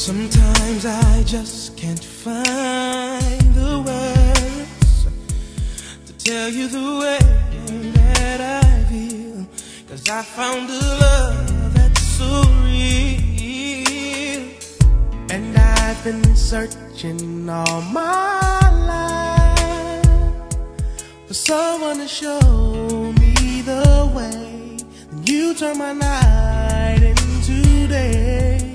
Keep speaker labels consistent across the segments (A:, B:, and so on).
A: Sometimes I just can't find the words to tell you the way that I feel. Cause I found a love that's so real. And I've been searching all my life for someone to show me the way. And you turn my night into day.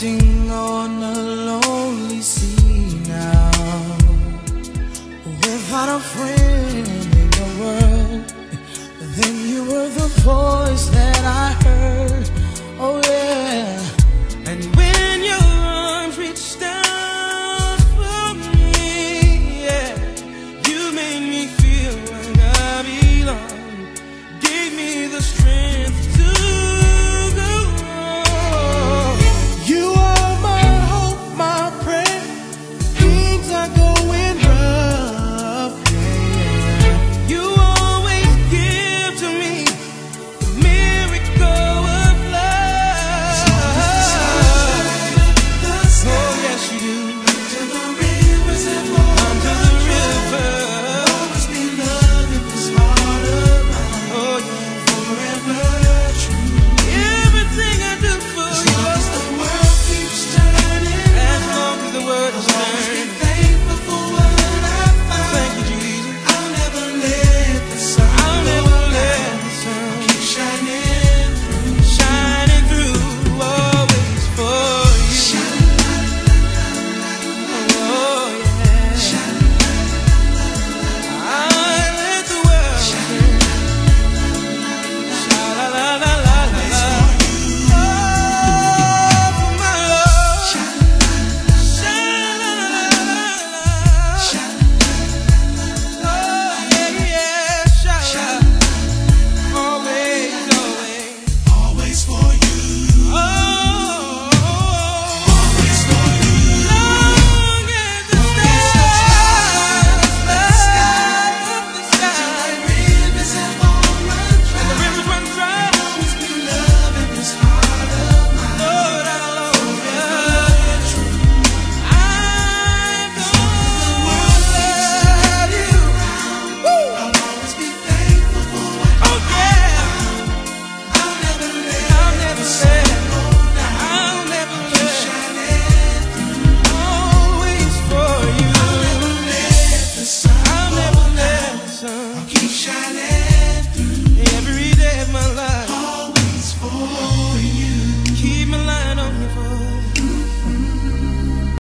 A: drifting on a lonely sea now. Without a friend in the world. Then you were the voice that I heard. Oh yeah. And I